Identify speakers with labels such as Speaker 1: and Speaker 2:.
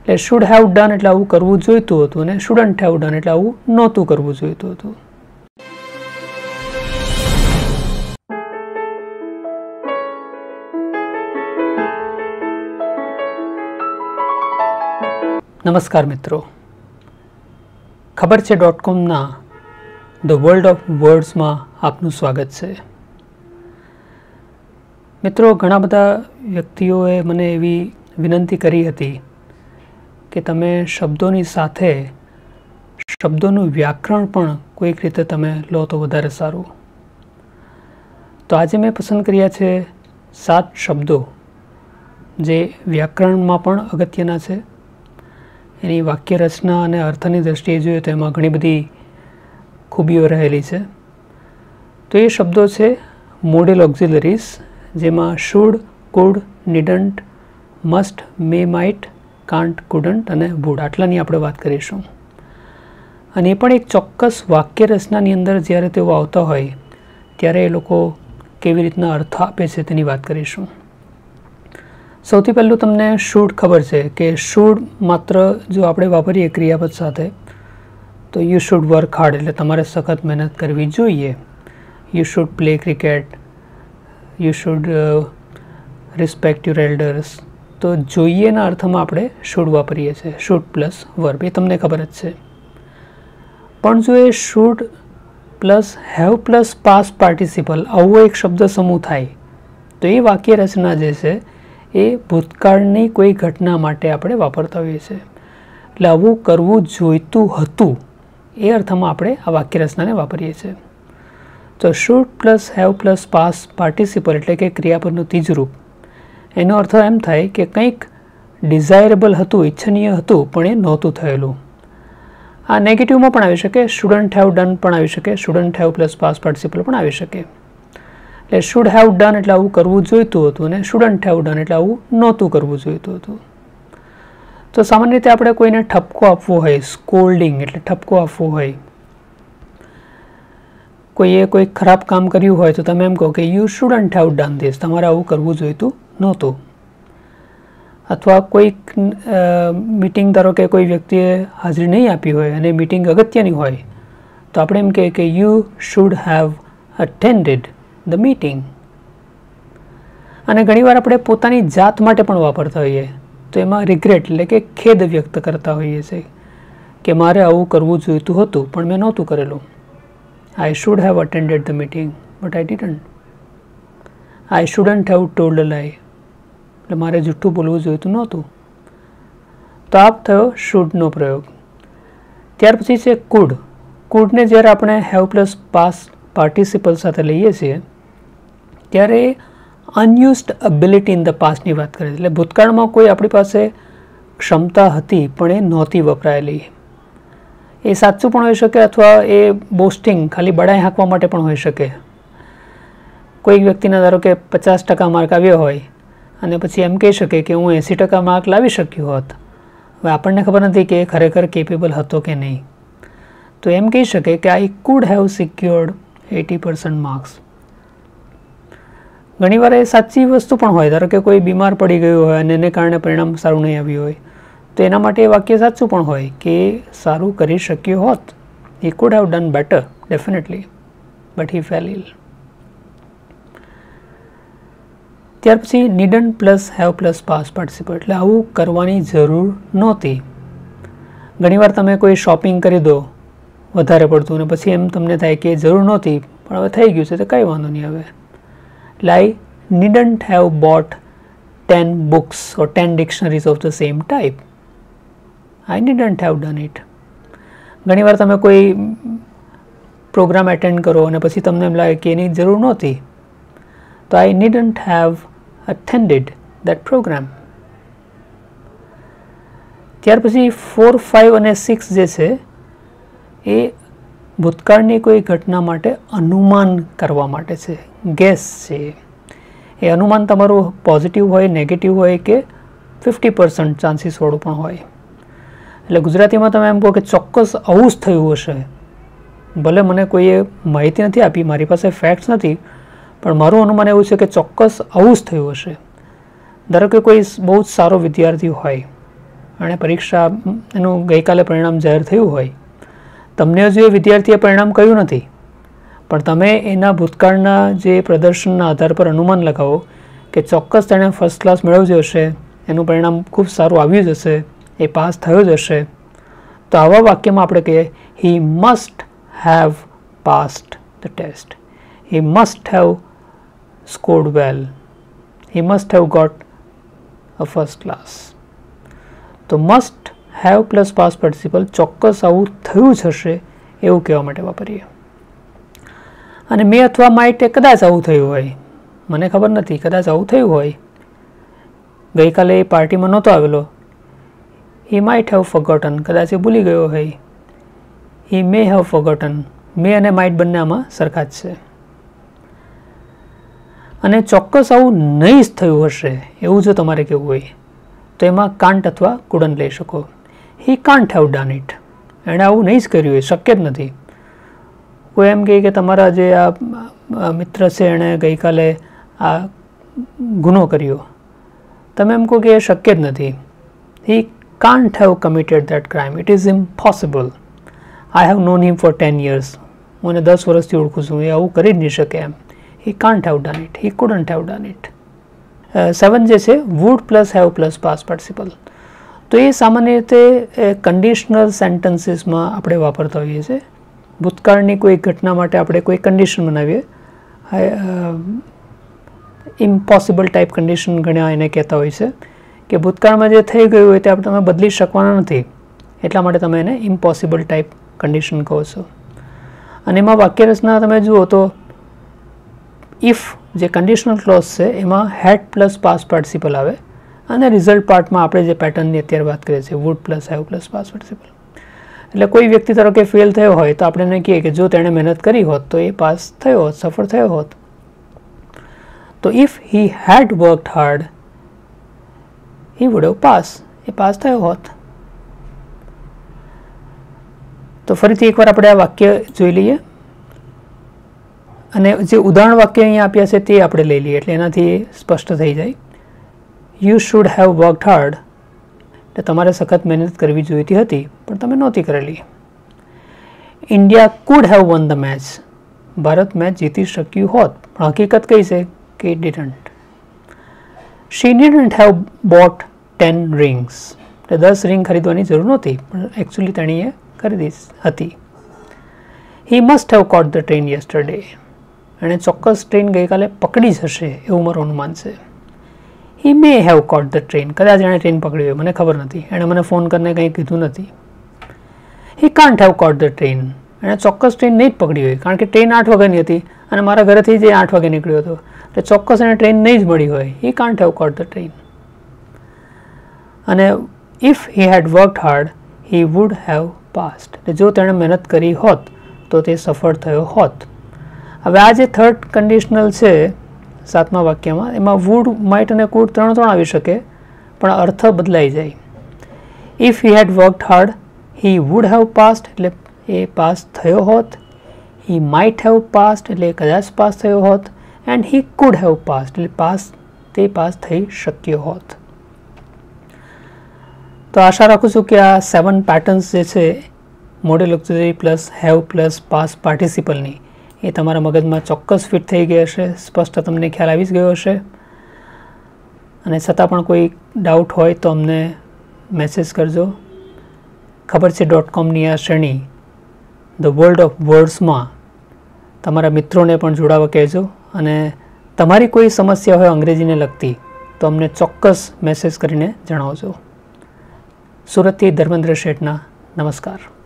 Speaker 1: એટલે should have done એટલે આવું કરવું જોઈતું હતું અને શુડન્ટ હેવ ડન એટલે આવું નહોતું કરવું જોઈતું હતું. નમસ્કાર મિત્રો. ખબર છે ડોટ કોમના ધ વર્લ્ડ ઓફ વર્ડ્સમાં આપનું સ્વાગત છે. મિત્રો, ઘણા બધા વ્યક્તિઓએ મને એવી વિનંતી કરી હતી કે તમે શબ્દોની સાથે શબ્દોનું વ્યાકરણ પણ કોઈક રીતે તમે લો તો વધારે સારું. તો આજે મેં પસંદ કર્યા છે સાત શબ્દો, જે વ્યાકરણમાં પણ અગત્યના છે. એની વાક્ય રચના અને અર્થની દ્રષ્ટિએ જોઈએ તો એમાં ઘણી બધી ખૂબીઓ રહેલી છે. તો એ શબ્દો છે મોડેલ ઓક્ઝિલરીઝ, જેમાં should, could, needn't, must, may, might can't couldn't અને વુડ આટલાની આપણે વાત કરીશું. અને એ પણ એક ચોક્કસ વાક્ય રચનાની અંદર જ્યારે તેઓ આવતા હોય, ત્યારે એ લોકો કેવી રીતના અર્થ આપે છે તેની વાત કરીશું. સૌથી પહેલું તમને શૂડ ખબર છે કે શૂડ માત્ર જો આપણે વાપરીએ ક્રિયાપદ સાથે, તો યુ શુડ વર્ક હાર્ડ એટલે તમારે સખત મહેનત કરવી જોઈએ. You should play cricket you should respect your elders તો જોઈએના અર્થમાં આપણે શુડ વાપરીએ છીએ. શુડ પ્લસ વર્બ એ તમને ખબર જ છે. પણ જો એ should plus have plus past participle આવો એક શબ્દ સમૂહ થાય, તો એ વાક્ય રચના જે છે, એ ભૂતકાળની કોઈ ઘટના માટે આપણે વાપરતા હોઈએ છીએ. એટલે આવું કરવું જોઈતું હતું, એ અર્થમાં આપણે આ વાક્યરચનાને વાપરીએ છીએ. તો should plus have plus past participle એટલે કે ક્રિયાપદનું ત્રીજું રૂપ. એનો અર્થ એમ થાય કે કંઈક ડિઝાયરેબલ હતું, ઈચ્છનીય હતું, પણ એ નહોતું થયેલું. આ નેગેટિવમાં પણ આવી શકે સ્ટુડન્ટ હેવ ડન પણ આવી શકે student have plus past participle પણ આવી શકે. એટલે શુડ હેવ ડન એટલે આવું કરવું જોઈતું હતું અને શુડન્ટ હેવ ડન એટલે આવું નહોતું કરવું જોઈતું હતું. તો સામાન્ય રીતે આપણે કોઈને ઠપકો આપવો હોય સ્કોલ્ડિંગ એટલે ઠપકો આપવો હોય કોઈએ કોઈ ખરાબ કામ કર્યું હોય તો તમે એમ કહો કે you shouldn't have done this તમારે આવું કરવું જોઈતું નહોતું. અથવા કોઈક મિટિંગ ધારો કે કોઈ વ્યક્તિએ હાજરી નહીં આપી હોય અને મિટિંગ અગત્યની હોય, તો આપણે એમ કહીએ કે you should have attended the meeting અને ઘણીવાર આપણે પોતાની જાત માટે પણ વાપરતા હોઈએ, તો એમાં રિગ્રેટ એટલે કે ખેદ વ્યક્ત કરતા હોઈએ છીએ કે મારે આવું કરવું જોઈતું હતું, પણ મેં નહોતું કરેલું. I should have attended the meeting but I I I have told a lie. એટલે મારે જૂઠું બોલવું જોઈતું નહોતું. તો આપ થયો શુડનો પ્રયોગ. ત્યાર પછી છે કુડ કુડને જ્યારે આપણે હેવ પ્લસ પાસ પાર્ટિસિપલ સાથે લઈએ છીએ, ત્યારે અનયુઝડ અબિલિટી ઇન ધ પાસ્ટની વાત કરીએ એટલે ભૂતકાળમાં કોઈ આપણી પાસે ક્ષમતા હતી, પણ એ નહોતી વપરાયેલી. એ સાચું પણ હોઈ શકે અથવા એ બોસ્ટિંગ ખાલી બડાઈ હાંકવા માટે પણ હોઈ શકે. કોઈક વ્યક્તિના ધારો કે પચાસ ટકા માર્ક આવ્યો હોય અને પછી એમ કહી શકે કે હું એંસી ટકા માર્ક લાવી શક્યો હોત. હવે આપણને ખબર નથી કે એ ખરેખર કેપેબલ હતો કે નહીં. તો એમ કહી શકે કે I could have secured eighty percent marks. ઘણીવાર એ સાચી વસ્તુ પણ હોય. ધારો કે કોઈ બીમાર પડી ગયું હોય અને એને કારણે પરિણામ સારું નહીં આવ્યું હોય. તો એના માટે એ વાક્ય સાચું પણ હોય કે સારું કરી શક્યો હોત he could have done better definitely but he fell ill ત્યાર પછી needn't plus have plus past participate એટલે આવું કરવાની જરૂર નહોતી. ઘણીવાર તમે કોઈ શોપિંગ કરી દો, વધારે પડતું, અને પછી એમ તમને થાય કે જરૂર નહોતી, પણ હવે થઈ ગયું છે, તો કંઈ વાંધો નહીં હવે. I needn't have bought ten books or ten dictionaries of the same type I needn't have done it ઘણીવાર તમે કોઈ પ્રોગ્રામ એટેન્ડ કરો અને પછી તમને એમ લાગે કે એની જરૂર નહોતી. તો I needn't have attended that program ત્યાર પછી ફોર ફાઇવ અને સિક્સ જે છે, એ ભૂતકાળની કોઈ ઘટના માટે અનુમાન કરવા માટે છે. ગેસ છે. એ અનુમાન તમારું પોઝિટિવ હોય નેગેટિવ હોય કે ફિફ્ટી પર્સન્ટ ચાન્સીસવાળું પણ હોય. એટલે ગુજરાતીમાં તમે એમ કહો કે ચોક્કસ આવું જ થયું હશે. ભલે મને કોઈએ માહિતી નથી આપી, મારી પાસે ફેક્ટ્સ નથી, પણ મારું અનુમાન એવું છે કે ચોક્કસ આવું જ થયું હશે. ધારો કે કોઈ બહુ જ સારો વિદ્યાર્થી હોય અને પરીક્ષા એનું ગઈકાલે પરિણામ જાહેર થયું હોય. તમને હજુ એ વિદ્યાર્થીએ પરિણામ કહ્યું નથી. પણ તમે એના ભૂતકાળના જે પ્રદર્શનના આધાર પર અનુમાન લગાવો કે ચોક્કસ તેણે ફર્સ્ટ ક્લાસ મેળવ્યો હશે, એનું પરિણામ ખૂબ સારું આવ્યું જ હશે. એ પાસ થયો જ હશે. તો આવા વાક્યમાં આપણે કહીએ he must have passed the test he must have scored well he must have got a first class તો must have plus past participle ચોક્કસ આવું થયું જ હશે એવું કહેવા માટે વાપરીએ. અને મેં અથવા માઇટે કદાચ આવું થયું હોય. મને ખબર નથી, કદાચ આવું થયું હોય. ગઈકાલે એ પાર્ટીમાં નહોતો આવેલો. હી માઇટ હેવ ફગટન કદાચ એ ભૂલી ગયો હોય. હી મે હેવ ફોગટન મે અને માઇટ બંને આમાં સરખા જ છે. અને ચોક્કસ આવું નહીં જ થયું હશે, એવું જો તમારે કહેવું હોય, તો એમાં કાંટ અથવા કુડન લઈ શકો. He can't have done it એણે આવું નહીં જ કર્યું હોય, શક્ય જ નથી. કોઈ એમ કહે કે તમારા જે આ મિત્ર છે, એણે ગઈકાલે આ ગુનો કર્યો. તમે એમ કહો કે એ શક્ય જ નથી. હી can't have committed that crime. It is impossible. I have known him for 10 years. એને દસ વર્ષથી ઓળખું છું. એ આવું કરી જ નહીં શકે એમ. He can't have done it he couldn't have done it seven જે છે would plus have plus past participle તો એ સામાન્ય રીતે કન્ડિશનલ સેન્ટન્સીસમાં આપણે વાપરતા હોઈએ છીએ. ભૂતકાળની કોઈ ઘટના માટે આપણે કોઈ કન્ડિશન બનાવીએ. ઇમ્પોસિબલ ટાઈપ કન્ડિશન ઘણા એને કહેતા હોય છે. કે ભૂતકાળમાં જે થઈ ગયું હોય તે આપણે તમે બદલી શકવાના નથી. એટલા માટે તમે એને ઇમ્પોસિબલ ટાઈપ કન્ડિશન કહો છો. અને એમાં વાક્ય રચના તમે જુઓ તો ઇફ જે કન્ડિશનલ ક્લોઝ છે, એમાં હેડ પ્લસ પાસ પાર્ટિસિપલ આવે. અને રિઝલ્ટ પાર્ટમાં આપણે જે પેટર્નની અત્યારે વાત કરીએ છીએ would plus have plus past participle એટલે કોઈ વ્યક્તિ ધારો કે ફેલ થયો હોય, તો આપણે એને કહીએ કે જો તેણે મહેનત કરી હોત, તો એ પાસ થયો હોત, સફળ થયો હોત. તો if he had worked hard he would have passed A pass થયો હોત તો ફરીથી એકવાર આપણે આ વાક્ય જોઈ લઈએ. અને જે ઉદાહરણ વાક્ય અહીંયા આપ્યા છે તે આપણે લઈ લઈએ, એટલે એનાથી સ્પષ્ટ થઈ જાય. You should have worked hard એટલે તમારે સખત મહેનત કરવી જોઈતી હતી, પણ તમે નહોતી કરેલી. India could have won the match Bharat match જીતી શક્યું હોત, પણ હકીકત કઈ છે? કે didn't she didn't have bought ten rings એટલે દસ રિંગ ખરીદવાની જરૂર નહોતી, પણ એકચ્યુઅલી તેણીએ ખરીદી હતી. He must have caught the train yesterday એણે ચોક્કસ ટ્રેન ગઈકાલે પકડી જ હશે એવું મારું અનુમાન છે. He may have caught the train કદાચ એણે ટ્રેન પકડી હોય, મને ખબર નથી. એણે મને ફોન કરીને કંઈ કીધું નથી. He can't have caught the train એણે ચોક્કસ ટ્રેન નહીં જ પકડી હોય, કારણ કે ટ્રેન આઠ વાગ્યાની હતી અને મારા ઘરેથી જે આઠ વાગે નીકળ્યો હતો. એટલે ચોક્કસ એને ટ્રેન નહીં જ મળી હોય. He can't have caught the train અને if he had worked hard he would have passed એટલે જો તેણે મહેનત કરી હોત, તો તે સફળ થયો હોત. હવે આ જે થર્ડ કન્ડિશનલ છે, સાતમા વાક્યમાં, એમાં વુડ માઇટ અને કુડ ત્રણ ત્રણ આવી શકે, પણ અર્થ બદલાઈ જાય. If he had worked hard he would have passed એટલે એ પાસ થયો હોત. હી માઇટ હેવ પાસ્ટ એટલે કદાચ પાસ થયો હોત. And he could have passed એટલે પાસ, તે પાસ થઈ શક્યો હોત. તો આશા રાખું છું કે આ સેવન પેટર્ન્સ જે છે modal auxiliary plus have plus past પાર્ટિસિપલની એ તમારા મગજમાં ચોક્કસ ફિટ થઈ ગઈ હશે, સ્પષ્ટ તમને ખ્યાલ આવી જ ગયો હશે. અને છતાં પણ કોઈ ડાઉટ હોય તો અમને મેસેજ કરજો. ખબર છે ડોટ કોમની આ શ્રેણી ધ વર્લ્ડ ઓફ વર્ડ્સમાં તમારા મિત્રોને પણ જોડાવા કહેજો. અને તમારી કોઈ સમસ્યા હોય અંગ્રેજીને લગતી, તો અમને ચોક્કસ મેસેજ કરીને જણાવજો. સુરતથી ધર્મેન્દ્ર શેઠના નમસ્કાર.